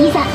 いざ